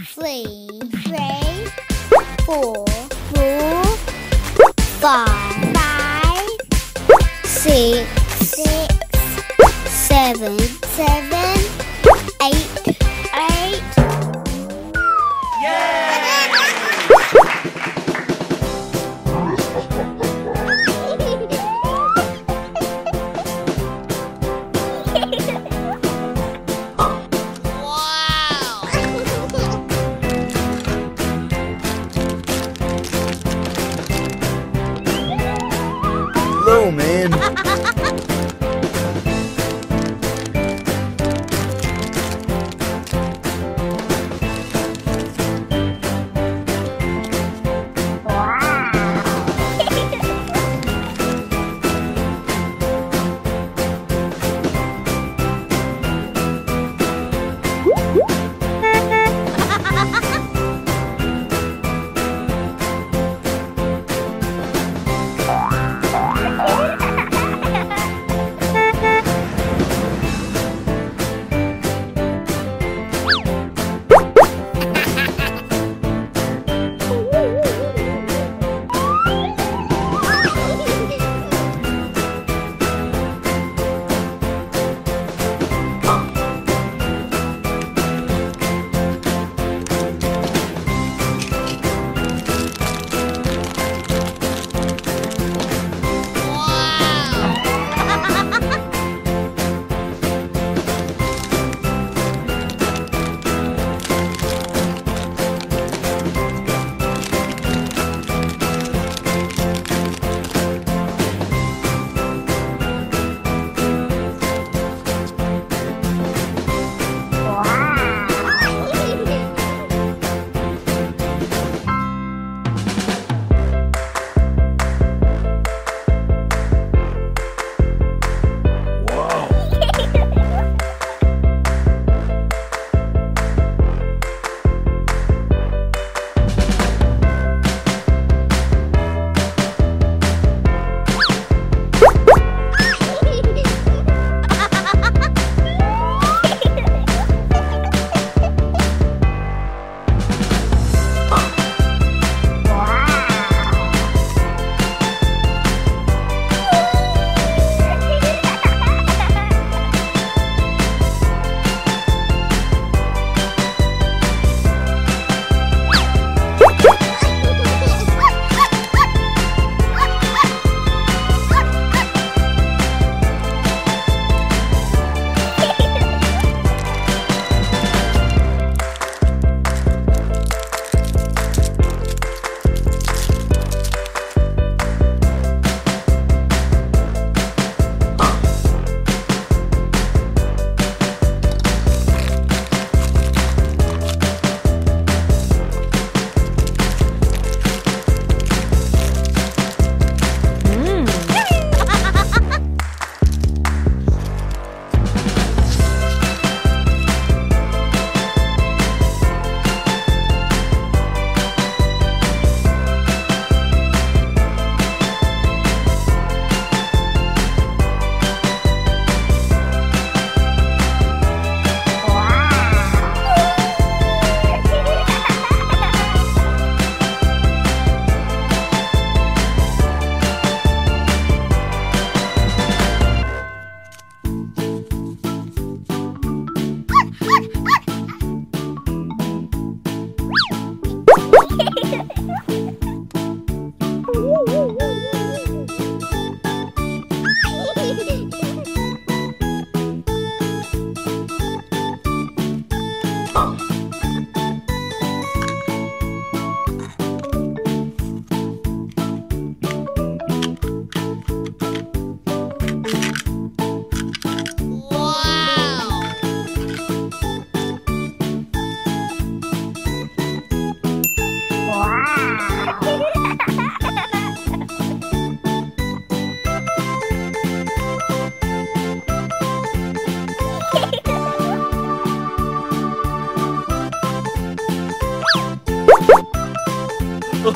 three, three, four, four, five, five, six, six, seven, seven, eight, Man.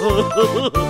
呵呵呵呵。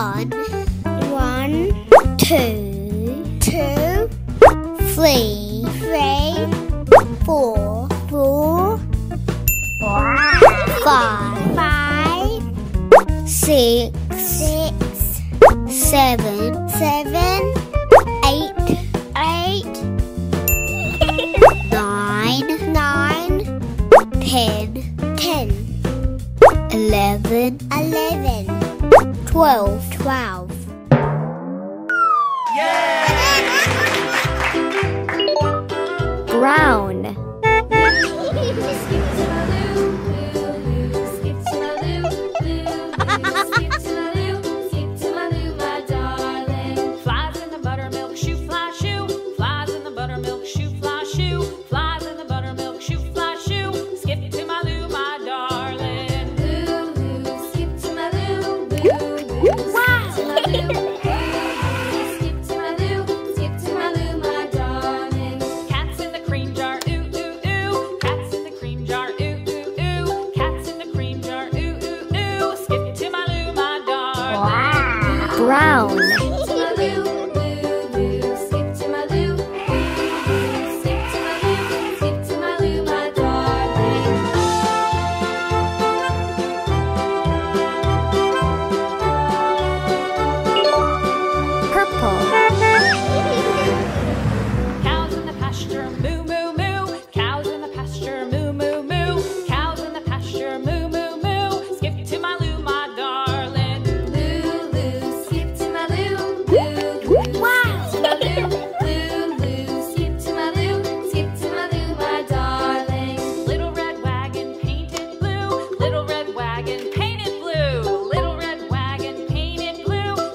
One, one, two, two, three, three, four, four, five, five, six, six, seven, seven, eight, eight, nine, nine, ten, ten, eleven, eleven. Twelve. Twelve. Brown.